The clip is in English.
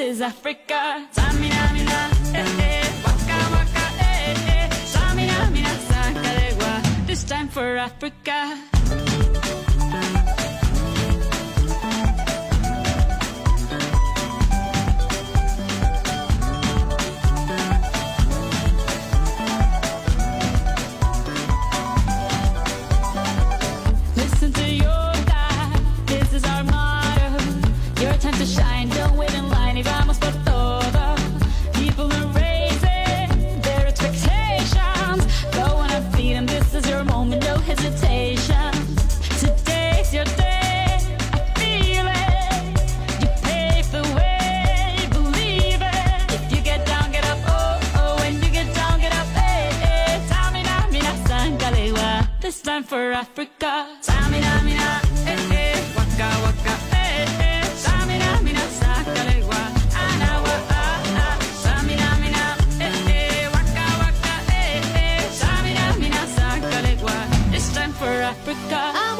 Is Africa. Tsamina mina, eh eh, waka waka, eh eh, tsamina mina zangalewa, this time for Africa. Listen to your this is our motto. Your time to shine, time for Africa. Tsamina, mina, eh, eh. Waka, waka, eh, eh. Tsamina, mina, zangalewa. Anawa, ah, ah. Mina, eh, eh. Waka, waka, eh, eh. Tamina, mina, zangalewa. This time for Africa.